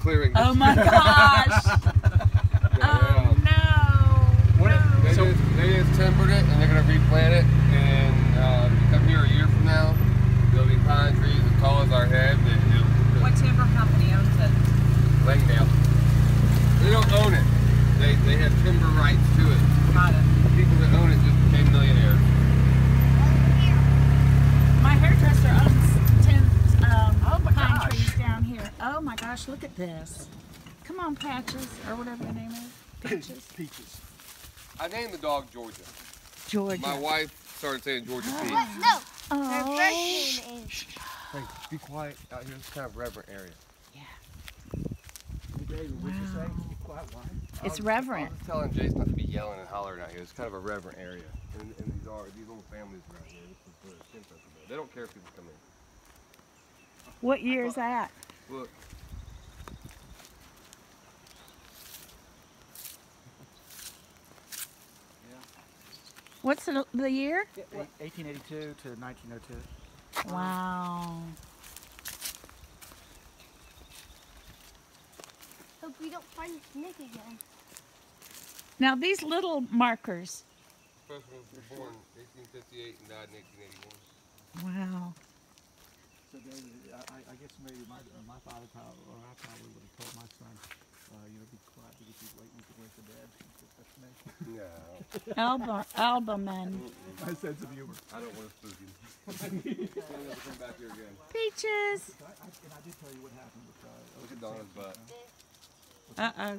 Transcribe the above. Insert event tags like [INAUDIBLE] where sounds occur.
clearing. Oh my gosh. [LAUGHS] Yeah. oh no. What- no. They, So- just, they just timbered it and they're gonna replant it. And uh, if you come here a year from now, there'll be pine trees as tall as our head. That it'll, What timber company owns it? Langdale. They don't own it. They they have timber rights to it. Got it. The people that own it just became millionaires. My hairdresser owns ten um, Oh my pine gosh. trees down here. Oh my gosh, look at this. Come on, Patches, or whatever your name is. [COUGHS] Peaches. Peaches. I named the dog Georgia. Georgia. My wife started saying Georgia Peach. What? No. Her Oh. first name is. Hey, be quiet out here. It's kind of reverent area. David, what'd you say? Wow. Be quiet, why? It's I reverent. was telling Jason not to be yelling and hollering out here. It's kind of a reverent area. And, and these are these old families around here. This is where the They don't care if people come in. What year is that? Look, [LAUGHS] What's the, the year? Eight- 1882 to 1902. Wow. Hope we don't find Nick again. Now these little markers. first one was born 1858 and died in 1881. Wow. So David, I, I- I guess maybe my, uh, my father probably, or I probably would have told my son, uh, you know, be quiet because he's waiting to wait for dad. That's me. No, Album, albumin. My sense of humor. I don't want to spook him. He'll never come back here again. Peaches. I, I, and I did tell you what happened with, uh, Look at Donna's butt. Uh oh.